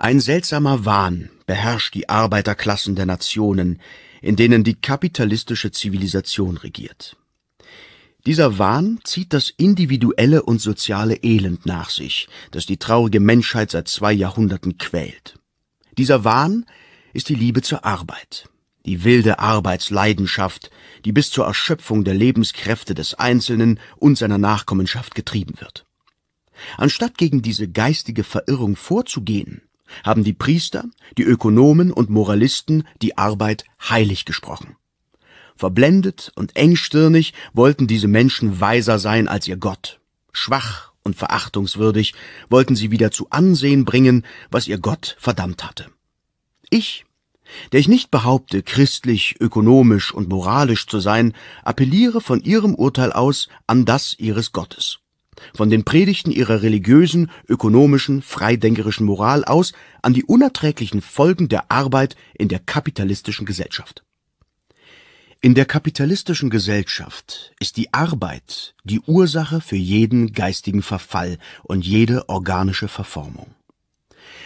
Ein seltsamer Wahn beherrscht die Arbeiterklassen der Nationen, in denen die kapitalistische Zivilisation regiert. Dieser Wahn zieht das individuelle und soziale Elend nach sich, das die traurige Menschheit seit zwei Jahrhunderten quält. Dieser Wahn ist die Liebe zur Arbeit, die wilde Arbeitsleidenschaft, die bis zur Erschöpfung der Lebenskräfte des Einzelnen und seiner Nachkommenschaft getrieben wird. Anstatt gegen diese geistige Verirrung vorzugehen, haben die Priester, die Ökonomen und Moralisten die Arbeit heilig gesprochen. Verblendet und engstirnig wollten diese Menschen weiser sein als ihr Gott. Schwach und verachtungswürdig wollten sie wieder zu Ansehen bringen, was ihr Gott verdammt hatte. Ich, der ich nicht behaupte, christlich, ökonomisch und moralisch zu sein, appelliere von ihrem Urteil aus an das ihres Gottes von den Predigten ihrer religiösen, ökonomischen, freidenkerischen Moral aus an die unerträglichen Folgen der Arbeit in der kapitalistischen Gesellschaft. In der kapitalistischen Gesellschaft ist die Arbeit die Ursache für jeden geistigen Verfall und jede organische Verformung.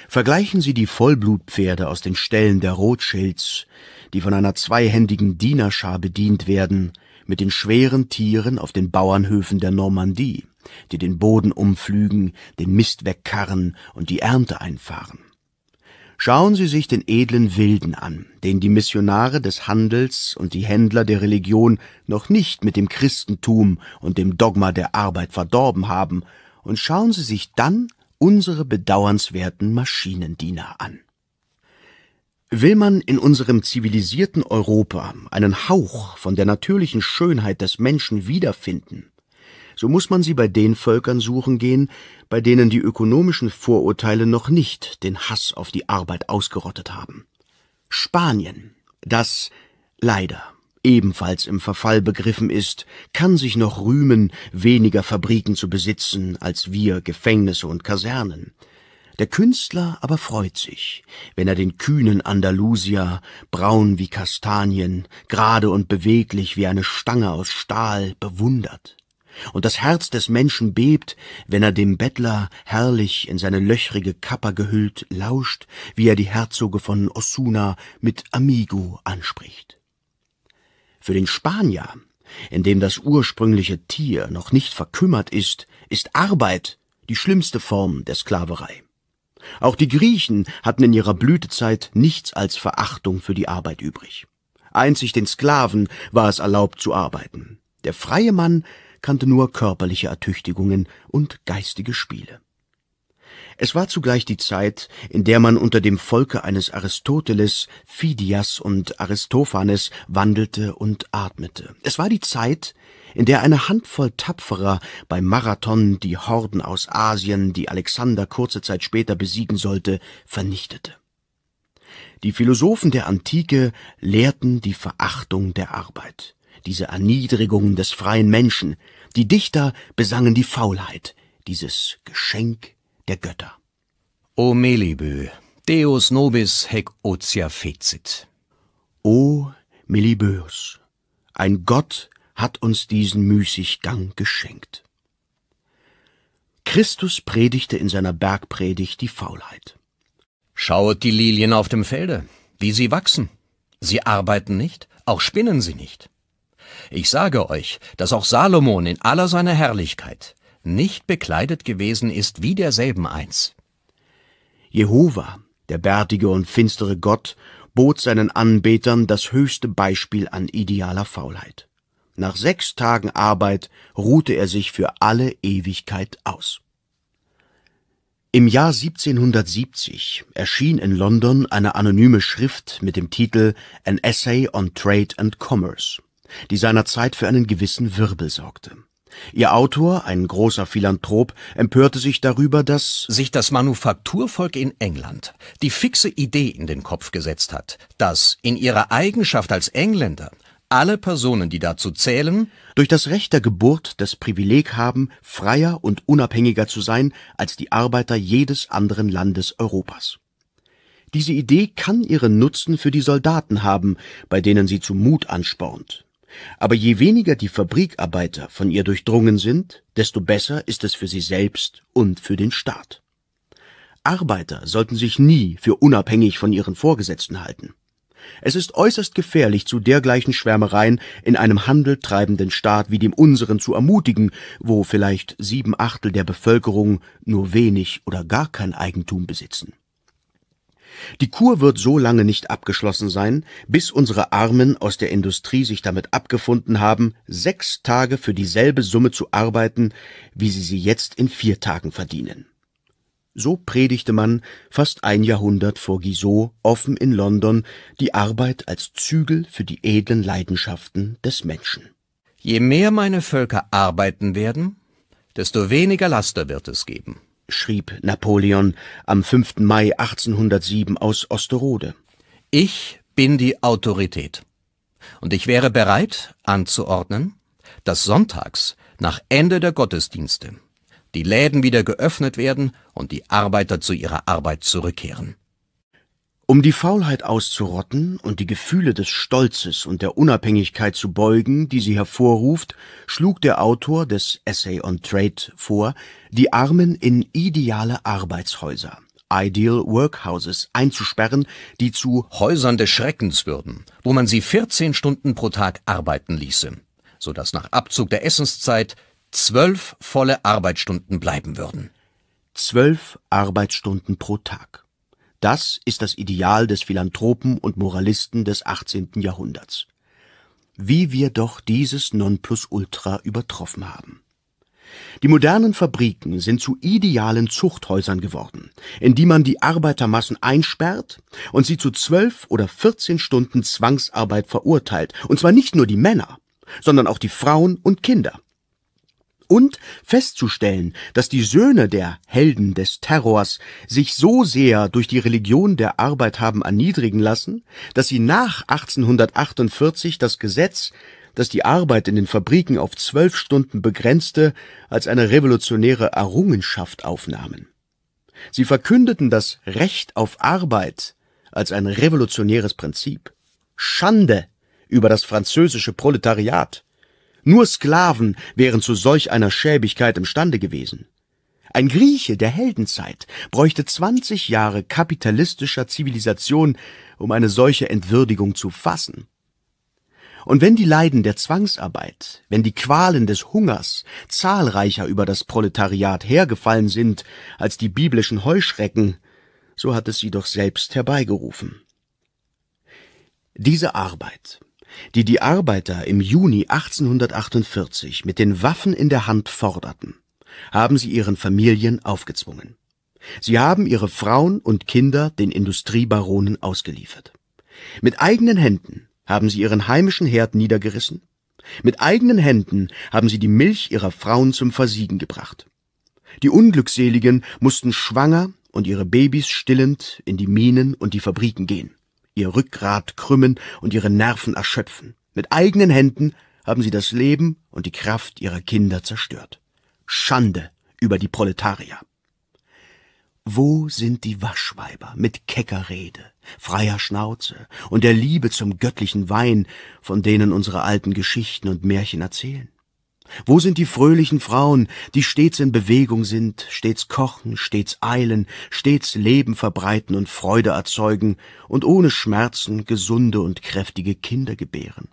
Vergleichen Sie die Vollblutpferde aus den Ställen der Rothschilds, die von einer zweihändigen Dienerschar bedient werden, mit den schweren Tieren auf den Bauernhöfen der Normandie die den Boden umpflügen, den Mist wegkarren und die Ernte einfahren. Schauen Sie sich den edlen Wilden an, den die Missionare des Handels und die Händler der Religion noch nicht mit dem Christentum und dem Dogma der Arbeit verdorben haben, und schauen Sie sich dann unsere bedauernswerten Maschinendiener an. Will man in unserem zivilisierten Europa einen Hauch von der natürlichen Schönheit des Menschen wiederfinden, so muss man sie bei den Völkern suchen gehen, bei denen die ökonomischen Vorurteile noch nicht den Hass auf die Arbeit ausgerottet haben. Spanien, das leider ebenfalls im Verfall begriffen ist, kann sich noch rühmen, weniger Fabriken zu besitzen als wir Gefängnisse und Kasernen. Der Künstler aber freut sich, wenn er den kühnen Andalusier, braun wie Kastanien, gerade und beweglich wie eine Stange aus Stahl, bewundert und das Herz des Menschen bebt, wenn er dem Bettler, herrlich in seine löchrige Kappa gehüllt, lauscht, wie er die Herzoge von Osuna mit Amigo anspricht. Für den Spanier, in dem das ursprüngliche Tier noch nicht verkümmert ist, ist Arbeit die schlimmste Form der Sklaverei. Auch die Griechen hatten in ihrer Blütezeit nichts als Verachtung für die Arbeit übrig. Einzig den Sklaven war es erlaubt zu arbeiten. Der freie Mann kannte nur körperliche Ertüchtigungen und geistige Spiele. Es war zugleich die Zeit, in der man unter dem Volke eines Aristoteles, Phidias und Aristophanes wandelte und atmete. Es war die Zeit, in der eine Handvoll Tapferer beim Marathon die Horden aus Asien, die Alexander kurze Zeit später besiegen sollte, vernichtete. Die Philosophen der Antike lehrten die Verachtung der Arbeit diese Erniedrigung des freien Menschen, die Dichter besangen die Faulheit, dieses Geschenk der Götter. O Melibö, Deus nobis hec otia fecit. O Meliböus, ein Gott hat uns diesen Müßiggang geschenkt. Christus predigte in seiner Bergpredigt die Faulheit. Schauet die Lilien auf dem Felde, wie sie wachsen. Sie arbeiten nicht, auch spinnen sie nicht. Ich sage euch, dass auch Salomon in aller seiner Herrlichkeit nicht bekleidet gewesen ist wie derselben eins. Jehova, der bärtige und finstere Gott, bot seinen Anbetern das höchste Beispiel an idealer Faulheit. Nach sechs Tagen Arbeit ruhte er sich für alle Ewigkeit aus. Im Jahr 1770 erschien in London eine anonyme Schrift mit dem Titel An Essay on Trade and Commerce die seinerzeit für einen gewissen Wirbel sorgte. Ihr Autor, ein großer Philanthrop, empörte sich darüber, dass sich das Manufakturvolk in England die fixe Idee in den Kopf gesetzt hat, dass in ihrer Eigenschaft als Engländer alle Personen, die dazu zählen, durch das Recht der Geburt das Privileg haben, freier und unabhängiger zu sein als die Arbeiter jedes anderen Landes Europas. Diese Idee kann ihren Nutzen für die Soldaten haben, bei denen sie zu Mut anspornt. Aber je weniger die Fabrikarbeiter von ihr durchdrungen sind, desto besser ist es für sie selbst und für den Staat. Arbeiter sollten sich nie für unabhängig von ihren Vorgesetzten halten. Es ist äußerst gefährlich, zu dergleichen Schwärmereien in einem handeltreibenden Staat wie dem unseren zu ermutigen, wo vielleicht sieben Achtel der Bevölkerung nur wenig oder gar kein Eigentum besitzen. Die Kur wird so lange nicht abgeschlossen sein, bis unsere Armen aus der Industrie sich damit abgefunden haben, sechs Tage für dieselbe Summe zu arbeiten, wie sie sie jetzt in vier Tagen verdienen. So predigte man fast ein Jahrhundert vor Guizot offen in London die Arbeit als Zügel für die edlen Leidenschaften des Menschen. Je mehr meine Völker arbeiten werden, desto weniger Laster wird es geben, schrieb Napoleon am 5. Mai 1807 aus Osterode. Ich bin die Autorität. Und ich wäre bereit anzuordnen, dass sonntags nach Ende der Gottesdienste die Läden wieder geöffnet werden und die Arbeiter zu ihrer Arbeit zurückkehren. Um die Faulheit auszurotten und die Gefühle des Stolzes und der Unabhängigkeit zu beugen, die sie hervorruft, schlug der Autor des Essay on Trade vor, die Armen in ideale Arbeitshäuser, Ideal Workhouses, einzusperren, die zu Häusern des Schreckens würden, wo man sie 14 Stunden pro Tag arbeiten ließe, so dass nach Abzug der Essenszeit zwölf volle Arbeitsstunden bleiben würden. Zwölf Arbeitsstunden pro Tag. Das ist das Ideal des Philanthropen und Moralisten des 18. Jahrhunderts. Wie wir doch dieses Nonplusultra übertroffen haben. Die modernen Fabriken sind zu idealen Zuchthäusern geworden, in die man die Arbeitermassen einsperrt und sie zu zwölf oder vierzehn Stunden Zwangsarbeit verurteilt, und zwar nicht nur die Männer, sondern auch die Frauen und Kinder und festzustellen, dass die Söhne der Helden des Terrors sich so sehr durch die Religion der Arbeit haben erniedrigen lassen, dass sie nach 1848 das Gesetz, das die Arbeit in den Fabriken auf zwölf Stunden begrenzte, als eine revolutionäre Errungenschaft aufnahmen. Sie verkündeten das Recht auf Arbeit als ein revolutionäres Prinzip. Schande über das französische Proletariat. Nur Sklaven wären zu solch einer Schäbigkeit imstande gewesen. Ein Grieche der Heldenzeit bräuchte 20 Jahre kapitalistischer Zivilisation, um eine solche Entwürdigung zu fassen. Und wenn die Leiden der Zwangsarbeit, wenn die Qualen des Hungers zahlreicher über das Proletariat hergefallen sind als die biblischen Heuschrecken, so hat es sie doch selbst herbeigerufen. Diese Arbeit, die die Arbeiter im Juni 1848 mit den Waffen in der Hand forderten, haben sie ihren Familien aufgezwungen. Sie haben ihre Frauen und Kinder den Industriebaronen ausgeliefert. Mit eigenen Händen haben sie ihren heimischen Herd niedergerissen. Mit eigenen Händen haben sie die Milch ihrer Frauen zum Versiegen gebracht. Die Unglückseligen mussten schwanger und ihre Babys stillend in die Minen und die Fabriken gehen ihr Rückgrat krümmen und ihre Nerven erschöpfen. Mit eigenen Händen haben sie das Leben und die Kraft ihrer Kinder zerstört. Schande über die Proletarier. Wo sind die Waschweiber mit kecker Rede, freier Schnauze und der Liebe zum göttlichen Wein, von denen unsere alten Geschichten und Märchen erzählen? Wo sind die fröhlichen Frauen, die stets in Bewegung sind, stets kochen, stets eilen, stets Leben verbreiten und Freude erzeugen und ohne Schmerzen gesunde und kräftige Kinder gebären?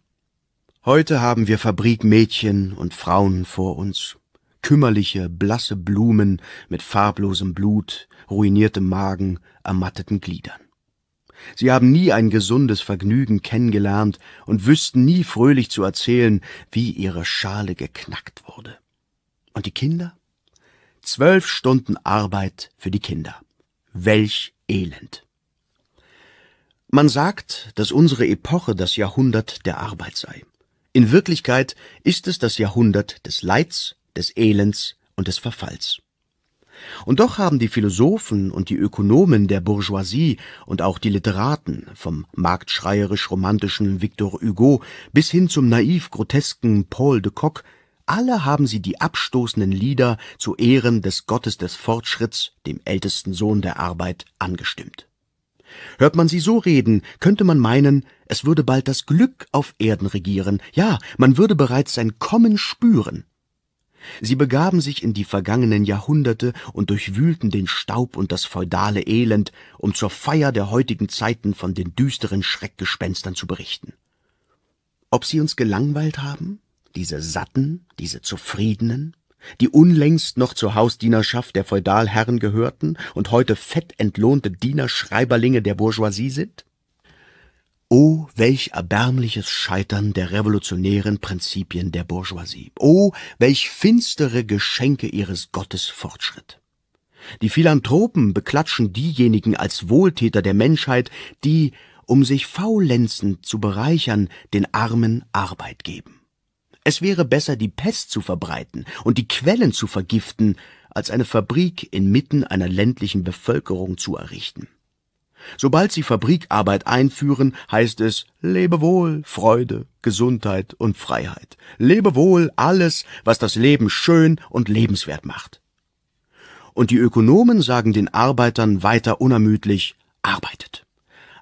Heute haben wir Fabrikmädchen und Frauen vor uns, kümmerliche, blasse Blumen mit farblosem Blut, ruiniertem Magen, ermatteten Gliedern. Sie haben nie ein gesundes Vergnügen kennengelernt und wüssten nie fröhlich zu erzählen, wie ihre Schale geknackt wurde. Und die Kinder? Zwölf Stunden Arbeit für die Kinder. Welch Elend. Man sagt, dass unsere Epoche das Jahrhundert der Arbeit sei. In Wirklichkeit ist es das Jahrhundert des Leids, des Elends und des Verfalls. Und doch haben die Philosophen und die Ökonomen der Bourgeoisie und auch die Literaten, vom marktschreierisch-romantischen Victor Hugo bis hin zum naiv-grotesken Paul de Kock, alle haben sie die abstoßenden Lieder zu Ehren des Gottes des Fortschritts, dem ältesten Sohn der Arbeit, angestimmt. Hört man sie so reden, könnte man meinen, es würde bald das Glück auf Erden regieren, ja, man würde bereits sein Kommen spüren. Sie begaben sich in die vergangenen Jahrhunderte und durchwühlten den Staub und das feudale Elend, um zur Feier der heutigen Zeiten von den düsteren Schreckgespenstern zu berichten. Ob sie uns gelangweilt haben, diese Satten, diese Zufriedenen, die unlängst noch zur Hausdienerschaft der Feudalherren gehörten und heute fett entlohnte Dienerschreiberlinge der Bourgeoisie sind? O, welch erbärmliches Scheitern der revolutionären Prinzipien der Bourgeoisie! O, welch finstere Geschenke ihres Gottes Fortschritt! Die Philanthropen beklatschen diejenigen als Wohltäter der Menschheit, die, um sich faulenzend zu bereichern, den Armen Arbeit geben. Es wäre besser, die Pest zu verbreiten und die Quellen zu vergiften, als eine Fabrik inmitten einer ländlichen Bevölkerung zu errichten. Sobald sie Fabrikarbeit einführen, heißt es Lebewohl, Freude, Gesundheit und Freiheit. Lebewohl alles, was das Leben schön und lebenswert macht. Und die Ökonomen sagen den Arbeitern weiter unermüdlich Arbeitet.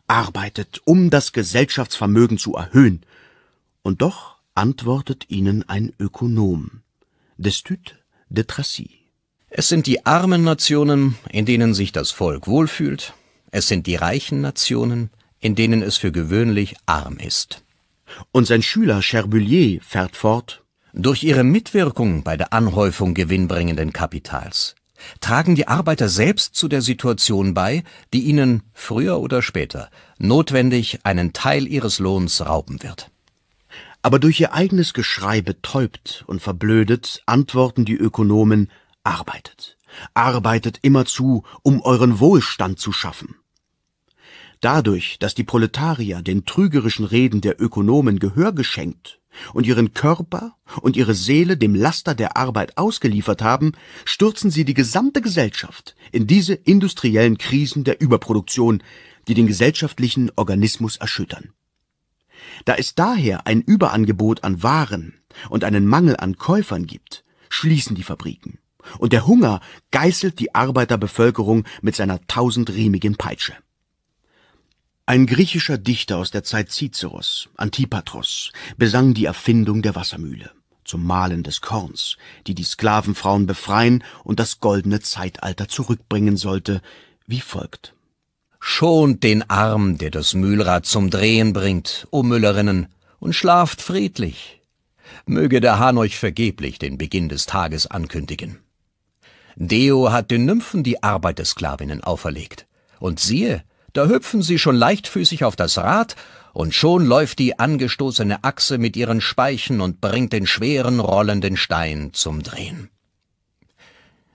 Arbeitet, um das Gesellschaftsvermögen zu erhöhen. Und doch antwortet ihnen ein Ökonom. Destut de Tracy. Es sind die armen Nationen, in denen sich das Volk wohlfühlt, es sind die reichen Nationen, in denen es für gewöhnlich arm ist. Und sein Schüler Cherbulier fährt fort. Durch ihre Mitwirkung bei der Anhäufung gewinnbringenden Kapitals tragen die Arbeiter selbst zu der Situation bei, die ihnen früher oder später notwendig einen Teil ihres Lohns rauben wird. Aber durch ihr eigenes Geschrei betäubt und verblödet antworten die Ökonomen arbeitet, arbeitet immerzu, um euren Wohlstand zu schaffen. Dadurch, dass die Proletarier den trügerischen Reden der Ökonomen Gehör geschenkt und ihren Körper und ihre Seele dem Laster der Arbeit ausgeliefert haben, stürzen sie die gesamte Gesellschaft in diese industriellen Krisen der Überproduktion, die den gesellschaftlichen Organismus erschüttern. Da es daher ein Überangebot an Waren und einen Mangel an Käufern gibt, schließen die Fabriken, und der Hunger geißelt die Arbeiterbevölkerung mit seiner tausendriemigen Peitsche. Ein griechischer Dichter aus der Zeit Ciceros, Antipatros, besang die Erfindung der Wassermühle zum Mahlen des Korns, die die Sklavenfrauen befreien und das goldene Zeitalter zurückbringen sollte, wie folgt. Schont den Arm, der das Mühlrad zum Drehen bringt, o Müllerinnen, und schlaft friedlich. Möge der Hahn euch vergeblich den Beginn des Tages ankündigen. Deo hat den Nymphen die Arbeit des Sklavinnen auferlegt. Und siehe, da hüpfen sie schon leichtfüßig auf das Rad, und schon läuft die angestoßene Achse mit ihren Speichen und bringt den schweren rollenden Stein zum Drehen.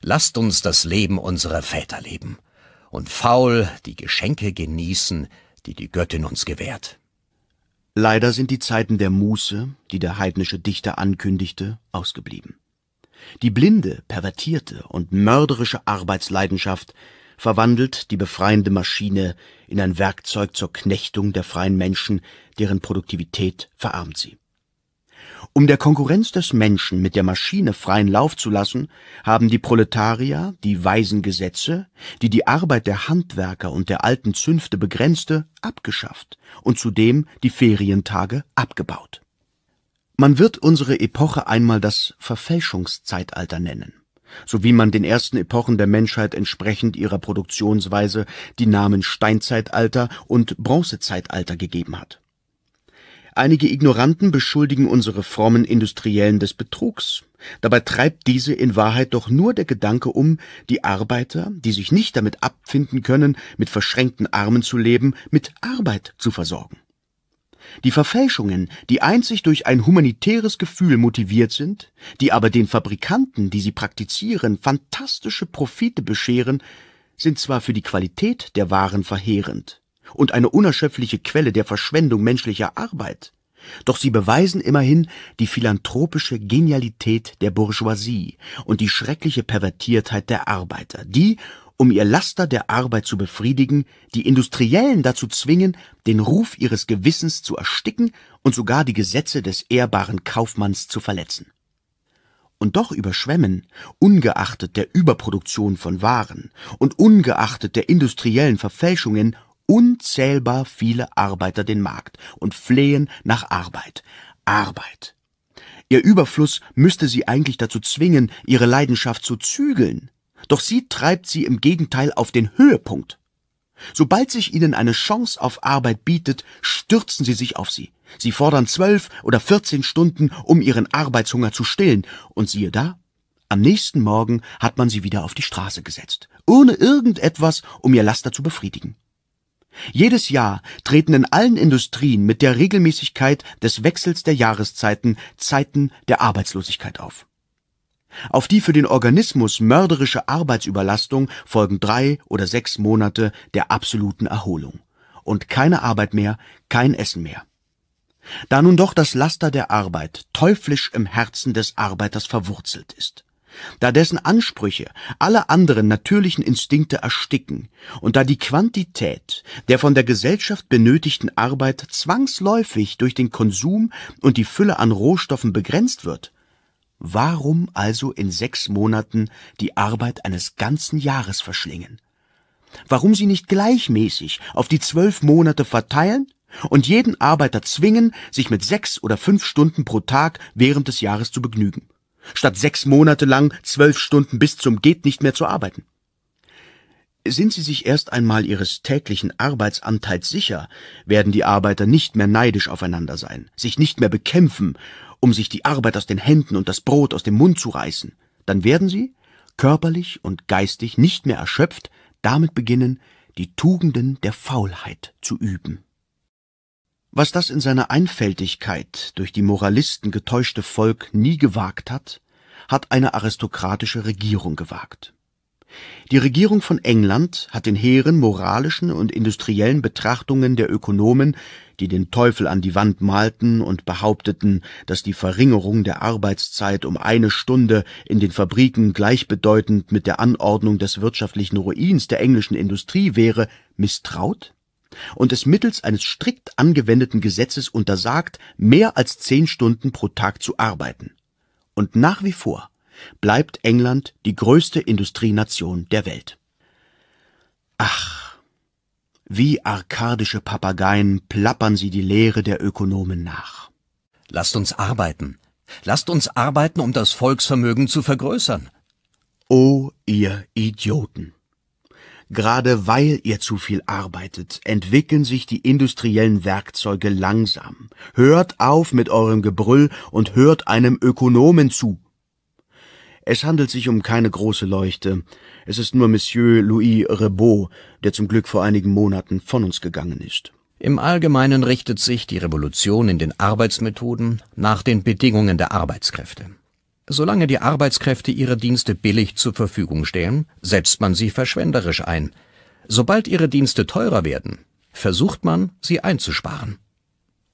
Lasst uns das Leben unserer Väter leben und faul die Geschenke genießen, die die Göttin uns gewährt. Leider sind die Zeiten der Muße, die der heidnische Dichter ankündigte, ausgeblieben. Die blinde, pervertierte und mörderische Arbeitsleidenschaft verwandelt die befreiende Maschine in ein Werkzeug zur Knechtung der freien Menschen, deren Produktivität verarmt sie. Um der Konkurrenz des Menschen mit der Maschine freien Lauf zu lassen, haben die Proletarier die weisen Gesetze, die die Arbeit der Handwerker und der alten Zünfte begrenzte, abgeschafft und zudem die Ferientage abgebaut. Man wird unsere Epoche einmal das Verfälschungszeitalter nennen so wie man den ersten Epochen der Menschheit entsprechend ihrer Produktionsweise die Namen Steinzeitalter und Bronzezeitalter gegeben hat. Einige Ignoranten beschuldigen unsere frommen Industriellen des Betrugs. Dabei treibt diese in Wahrheit doch nur der Gedanke um, die Arbeiter, die sich nicht damit abfinden können, mit verschränkten Armen zu leben, mit Arbeit zu versorgen. Die Verfälschungen, die einzig durch ein humanitäres Gefühl motiviert sind, die aber den Fabrikanten, die sie praktizieren, fantastische Profite bescheren, sind zwar für die Qualität der Waren verheerend und eine unerschöpfliche Quelle der Verschwendung menschlicher Arbeit, doch sie beweisen immerhin die philanthropische Genialität der Bourgeoisie und die schreckliche Pervertiertheit der Arbeiter, die, um ihr Laster der Arbeit zu befriedigen, die Industriellen dazu zwingen, den Ruf ihres Gewissens zu ersticken und sogar die Gesetze des ehrbaren Kaufmanns zu verletzen. Und doch überschwemmen, ungeachtet der Überproduktion von Waren und ungeachtet der industriellen Verfälschungen, unzählbar viele Arbeiter den Markt und flehen nach Arbeit. Arbeit. Ihr Überfluss müsste sie eigentlich dazu zwingen, ihre Leidenschaft zu zügeln. Doch sie treibt sie im Gegenteil auf den Höhepunkt. Sobald sich ihnen eine Chance auf Arbeit bietet, stürzen sie sich auf sie. Sie fordern zwölf oder vierzehn Stunden, um ihren Arbeitshunger zu stillen. Und siehe da, am nächsten Morgen hat man sie wieder auf die Straße gesetzt, ohne irgendetwas, um ihr Laster zu befriedigen. Jedes Jahr treten in allen Industrien mit der Regelmäßigkeit des Wechsels der Jahreszeiten Zeiten der Arbeitslosigkeit auf. Auf die für den Organismus mörderische Arbeitsüberlastung folgen drei oder sechs Monate der absoluten Erholung. Und keine Arbeit mehr, kein Essen mehr. Da nun doch das Laster der Arbeit teuflisch im Herzen des Arbeiters verwurzelt ist, da dessen Ansprüche alle anderen natürlichen Instinkte ersticken und da die Quantität der von der Gesellschaft benötigten Arbeit zwangsläufig durch den Konsum und die Fülle an Rohstoffen begrenzt wird, Warum also in sechs Monaten die Arbeit eines ganzen Jahres verschlingen? Warum sie nicht gleichmäßig auf die zwölf Monate verteilen und jeden Arbeiter zwingen, sich mit sechs oder fünf Stunden pro Tag während des Jahres zu begnügen, statt sechs Monate lang zwölf Stunden bis zum geht nicht mehr zu arbeiten? Sind sie sich erst einmal ihres täglichen Arbeitsanteils sicher, werden die Arbeiter nicht mehr neidisch aufeinander sein, sich nicht mehr bekämpfen um sich die Arbeit aus den Händen und das Brot aus dem Mund zu reißen, dann werden sie, körperlich und geistig nicht mehr erschöpft, damit beginnen, die Tugenden der Faulheit zu üben. Was das in seiner Einfältigkeit durch die Moralisten getäuschte Volk nie gewagt hat, hat eine aristokratische Regierung gewagt. Die Regierung von England hat den hehren moralischen und industriellen Betrachtungen der Ökonomen, die den Teufel an die Wand malten und behaupteten, dass die Verringerung der Arbeitszeit um eine Stunde in den Fabriken gleichbedeutend mit der Anordnung des wirtschaftlichen Ruins der englischen Industrie wäre, misstraut und es mittels eines strikt angewendeten Gesetzes untersagt, mehr als zehn Stunden pro Tag zu arbeiten. Und nach wie vor bleibt England die größte Industrienation der Welt. Ach, wie arkadische Papageien plappern sie die Lehre der Ökonomen nach. Lasst uns arbeiten. Lasst uns arbeiten, um das Volksvermögen zu vergrößern. O ihr Idioten! Gerade weil ihr zu viel arbeitet, entwickeln sich die industriellen Werkzeuge langsam. Hört auf mit eurem Gebrüll und hört einem Ökonomen zu. Es handelt sich um keine große Leuchte. Es ist nur Monsieur Louis Rebaud, der zum Glück vor einigen Monaten von uns gegangen ist. Im Allgemeinen richtet sich die Revolution in den Arbeitsmethoden nach den Bedingungen der Arbeitskräfte. Solange die Arbeitskräfte ihre Dienste billig zur Verfügung stellen, setzt man sie verschwenderisch ein. Sobald ihre Dienste teurer werden, versucht man, sie einzusparen.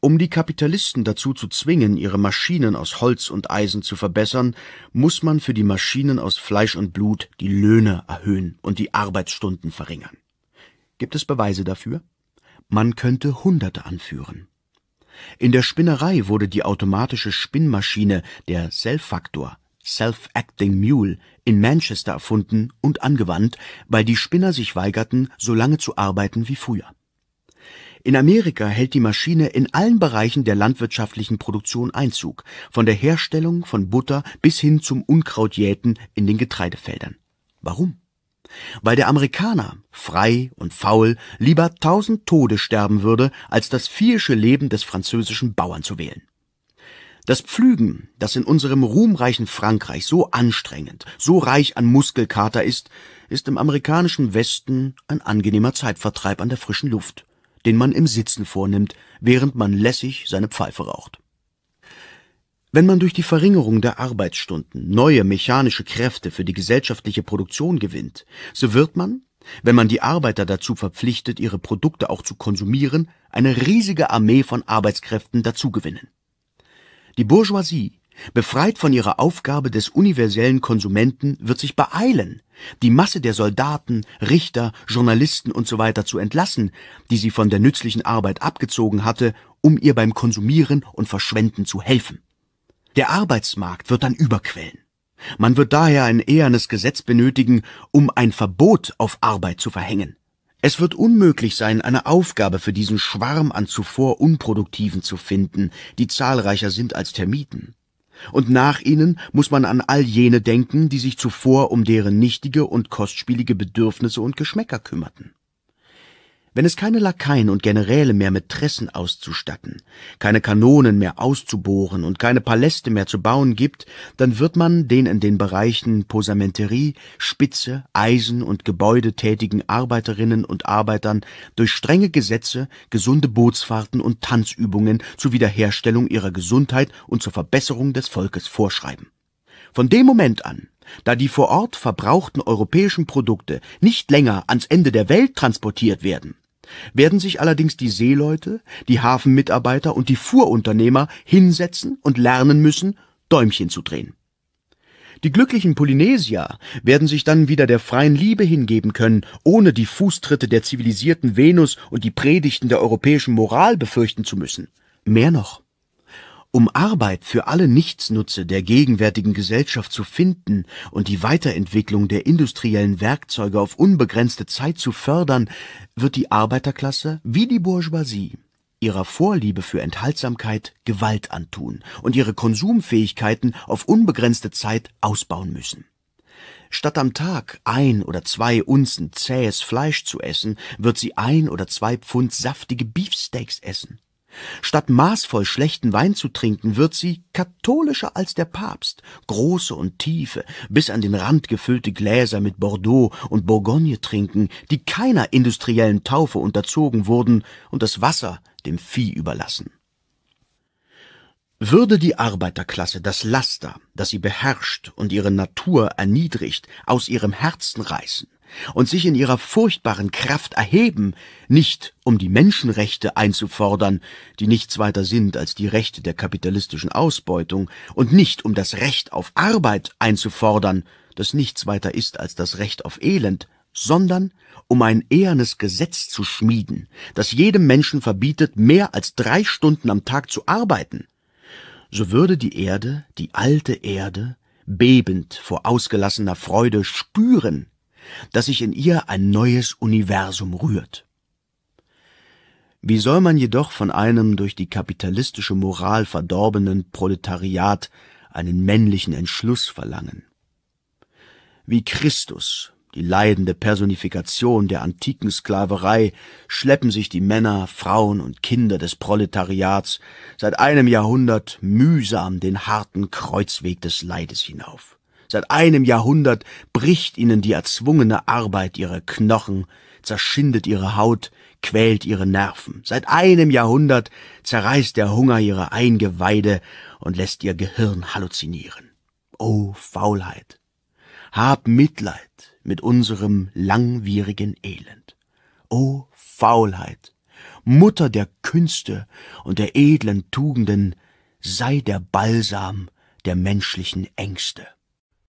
Um die Kapitalisten dazu zu zwingen, ihre Maschinen aus Holz und Eisen zu verbessern, muss man für die Maschinen aus Fleisch und Blut die Löhne erhöhen und die Arbeitsstunden verringern. Gibt es Beweise dafür? Man könnte Hunderte anführen. In der Spinnerei wurde die automatische Spinnmaschine, der Self-Faktor, Self-Acting Mule, in Manchester erfunden und angewandt, weil die Spinner sich weigerten, so lange zu arbeiten wie früher. In Amerika hält die Maschine in allen Bereichen der landwirtschaftlichen Produktion Einzug, von der Herstellung von Butter bis hin zum Unkrautjäten in den Getreidefeldern. Warum? Weil der Amerikaner, frei und faul, lieber tausend Tode sterben würde, als das viehische Leben des französischen Bauern zu wählen. Das Pflügen, das in unserem ruhmreichen Frankreich so anstrengend, so reich an Muskelkater ist, ist im amerikanischen Westen ein angenehmer Zeitvertreib an der frischen Luft den man im Sitzen vornimmt, während man lässig seine Pfeife raucht. Wenn man durch die Verringerung der Arbeitsstunden neue mechanische Kräfte für die gesellschaftliche Produktion gewinnt, so wird man, wenn man die Arbeiter dazu verpflichtet, ihre Produkte auch zu konsumieren, eine riesige Armee von Arbeitskräften dazugewinnen. Die Bourgeoisie Befreit von ihrer Aufgabe des universellen Konsumenten wird sich beeilen, die Masse der Soldaten, Richter, Journalisten usw. So zu entlassen, die sie von der nützlichen Arbeit abgezogen hatte, um ihr beim Konsumieren und Verschwenden zu helfen. Der Arbeitsmarkt wird dann überquellen. Man wird daher ein ehernes Gesetz benötigen, um ein Verbot auf Arbeit zu verhängen. Es wird unmöglich sein, eine Aufgabe für diesen Schwarm an zuvor Unproduktiven zu finden, die zahlreicher sind als Termiten. Und nach ihnen muss man an all jene denken, die sich zuvor um deren nichtige und kostspielige Bedürfnisse und Geschmäcker kümmerten. Wenn es keine Lakaien und Generäle mehr mit Tressen auszustatten, keine Kanonen mehr auszubohren und keine Paläste mehr zu bauen gibt, dann wird man den in den Bereichen Posamenterie, Spitze, Eisen und Gebäude tätigen Arbeiterinnen und Arbeitern durch strenge Gesetze, gesunde Bootsfahrten und Tanzübungen zur Wiederherstellung ihrer Gesundheit und zur Verbesserung des Volkes vorschreiben. Von dem Moment an, da die vor Ort verbrauchten europäischen Produkte nicht länger ans Ende der Welt transportiert werden, werden sich allerdings die Seeleute, die Hafenmitarbeiter und die Fuhrunternehmer hinsetzen und lernen müssen, Däumchen zu drehen. Die glücklichen Polynesier werden sich dann wieder der freien Liebe hingeben können, ohne die Fußtritte der zivilisierten Venus und die Predigten der europäischen Moral befürchten zu müssen. Mehr noch, um Arbeit für alle Nichtsnutze der gegenwärtigen Gesellschaft zu finden und die Weiterentwicklung der industriellen Werkzeuge auf unbegrenzte Zeit zu fördern, wird die Arbeiterklasse wie die Bourgeoisie ihrer Vorliebe für Enthaltsamkeit Gewalt antun und ihre Konsumfähigkeiten auf unbegrenzte Zeit ausbauen müssen. Statt am Tag ein oder zwei Unzen zähes Fleisch zu essen, wird sie ein oder zwei Pfund saftige Beefsteaks essen. Statt maßvoll schlechten Wein zu trinken, wird sie katholischer als der Papst, große und tiefe, bis an den Rand gefüllte Gläser mit Bordeaux und Bourgogne trinken, die keiner industriellen Taufe unterzogen wurden und das Wasser dem Vieh überlassen. Würde die Arbeiterklasse das Laster, das sie beherrscht und ihre Natur erniedrigt, aus ihrem Herzen reißen, und sich in ihrer furchtbaren Kraft erheben, nicht um die Menschenrechte einzufordern, die nichts weiter sind als die Rechte der kapitalistischen Ausbeutung, und nicht um das Recht auf Arbeit einzufordern, das nichts weiter ist als das Recht auf Elend, sondern um ein ehernes Gesetz zu schmieden, das jedem Menschen verbietet, mehr als drei Stunden am Tag zu arbeiten, so würde die Erde, die alte Erde, bebend vor ausgelassener Freude spüren, dass sich in ihr ein neues Universum rührt. Wie soll man jedoch von einem durch die kapitalistische Moral verdorbenen Proletariat einen männlichen Entschluss verlangen? Wie Christus, die leidende Personifikation der antiken Sklaverei, schleppen sich die Männer, Frauen und Kinder des Proletariats seit einem Jahrhundert mühsam den harten Kreuzweg des Leides hinauf. Seit einem Jahrhundert bricht ihnen die erzwungene Arbeit ihre Knochen, zerschindet ihre Haut, quält ihre Nerven. Seit einem Jahrhundert zerreißt der Hunger ihre Eingeweide und lässt ihr Gehirn halluzinieren. O Faulheit! Hab Mitleid mit unserem langwierigen Elend. O Faulheit! Mutter der Künste und der edlen Tugenden, sei der Balsam der menschlichen Ängste.